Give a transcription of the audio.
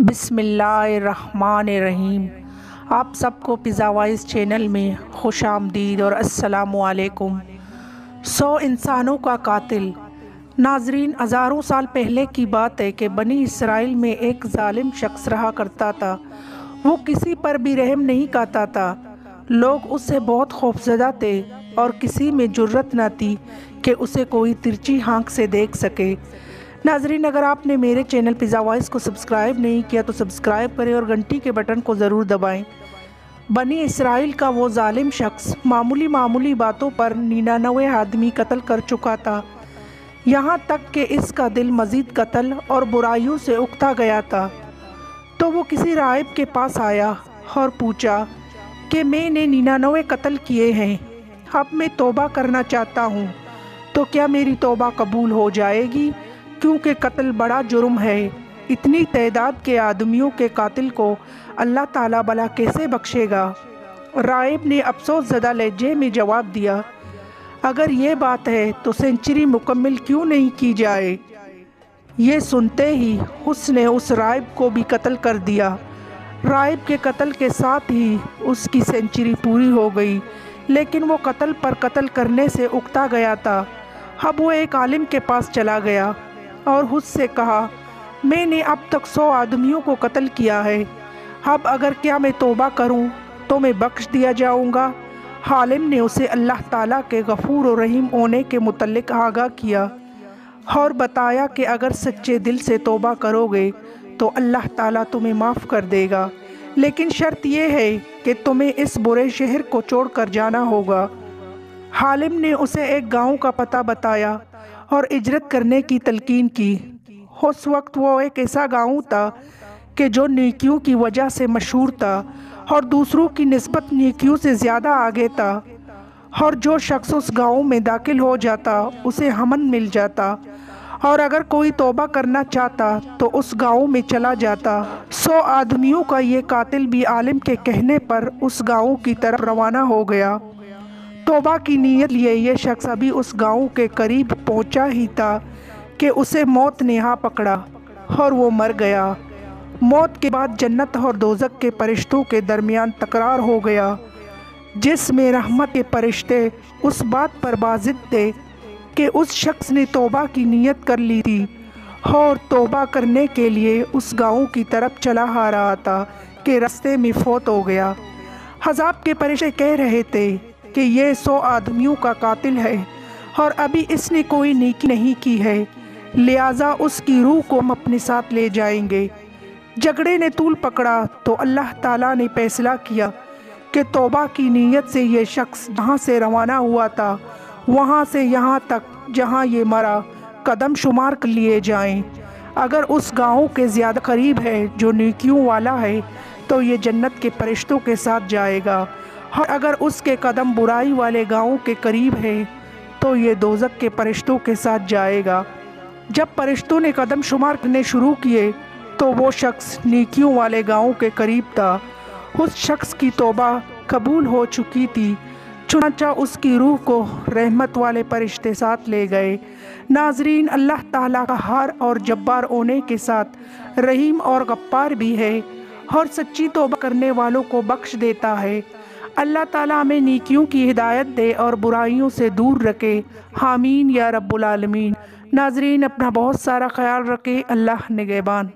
बिसमीम आप सबको पिज़्ज़ा वाइज चैनल में खुश आमदीद और असलकुम सौ इंसानों का कातिल। नाजरीन, हज़ारों साल पहले की बात है कि बनी इसराइल में एक ालिम शख्स रहा करता था। वो किसी पर भी रहम नहीं करता था। लोग उससे बहुत खौफजदा थे और किसी में जुर्रत न थी कि उसे कोई तिरछी हाँख से देख सके। नाजरीन, अगर आपने मेरे चैनल पिज़्ज़ा वॉइस को सब्सक्राइब नहीं किया तो सब्सक्राइब करें और घंटी के बटन को ज़रूर दबाएँ। बनी इसराइल का वो ालिम शख्स मामूली मामूली बातों पर निन्यानवे आदमी कत्ल कर चुका था। यहाँ तक कि इसका दिल मज़ीद कत्ल और बुराइयों से उगता गया था। तो वो किसी राइब के पास आया और पूछा कि मैंने निन्यानवे कत्ल किए हैं, अब मैं तोबा करना चाहता हूँ तो क्या मेरी तोबा कबूल हो जाएगी? क्योंकि कत्ल बड़ा जुर्म है। इतनी तादाद के आदमियों के कातिल को अल्लाह ताला भला कैसे बख्शेगा? राइब ने अफसोस ज़दा लहजे में जवाब दिया, अगर ये बात है तो सेंचुरी मुकम्मल क्यों नहीं की जाए? ये सुनते ही उसने उस राइब को भी कत्ल कर दिया। राइब के कत्ल के साथ ही उसकी सेंचुरी पूरी हो गई, लेकिन वो कत्ल पर कत्ल करने से उगता गया था। अब वो एक आलिम के पास चला गया। और उससे कहा, मैंने अब तक सौ आदमियों को कत्ल किया है। अब अगर क्या मैं तोबा करूँ तो मैं बख्श दिया जाऊँगा। हालिम ने उसे अल्लाह ताला के गफूर और रहीम होने के मुतलक आगाह किया और बताया कि अगर सच्चे दिल से तोबा करोगे तो अल्लाह ताला तुम्हें माफ़ कर देगा। लेकिन शर्त यह है कि तुम्हें इस बुरे शहर को छोड़कर जाना होगा। हालिम ने उसे एक गाँव का पता बताया और इजरत करने की तलकीन की। उस वक्त वो एक ऐसा गाँव था कि जो नेकियों की वजह से मशहूर था और दूसरों की नस्बत नेकियों से ज़्यादा आगे था। और जो शख्स उस गाँव में दाखिल हो जाता, उसे हमन मिल जाता। और अगर कोई तोबा करना चाहता तो उस गाँव में चला जाता। सौ आदमियों का ये कातिल भी आलिम के कहने पर उस गाँव की तरफ़ रवाना हो गया। तोबा की नीयत लिए ये शख्स अभी उस गाँव के करीब पहुँचा ही था कि उसे मौत ने हाँ पकड़ा और वो मर गया। मौत के बाद जन्नत और दोजक के फरिश्तों के दरमियान तकरार हो गया जिसमें रहमत के फरिश्ते उस बात पर बाजिद थे कि उस शख्स ने तोबा की नीयत कर ली थी और तोबा करने के लिए उस गाँव की तरफ़ चला आ रहा था कि रास्ते में फौत हो गया। हजाब के परिश्ते कह रहे थे कि ये सौ आदमियों का कातिल है और अभी इसने कोई नेकी नहीं की है। लिहाजा उसकी रूह को हम अपने साथ ले जाएँगे। झगड़े ने तूल पकड़ा तो अल्लाह ताला ने फैसला किया कि तोबा की नीयत से यह शख्स जहाँ से रवाना हुआ था, वहाँ से यहाँ तक जहाँ ये मरा, कदम शुमार कर लिए जाएँ। अगर उस गाँव के ज़्यादा करीब है जो नेकियों वाला है तो ये जन्नत के फरिश्तों के साथ जाएगा। और अगर उसके कदम बुराई वाले गाँव के करीब है तो ये दोजक के फरिश्तों के साथ जाएगा। जब फरिश्तों ने कदम शुमार करने शुरू किए तो वो शख्स नेकियों वाले गाँव के करीब था। उस शख्स की तोबा कबूल हो चुकी थी। चुनाचा उसकी रूह को रहमत वाले फरिश्ते साथ ले गए। नाजरीन, अल्लाह ताला का हार और जब्बार होने के साथ रहीम और गप्पार भी है और सच्ची तोबा करने वालों को बख्श देता है। अल्लाह ताला हमें नीकियों की हिदायत दे और बुराइयों से दूर रखे। हामीन या रब्बुल आलमीन। नाजरीन, अपना बहुत सारा ख्याल रखे। अल्लाह निगेबान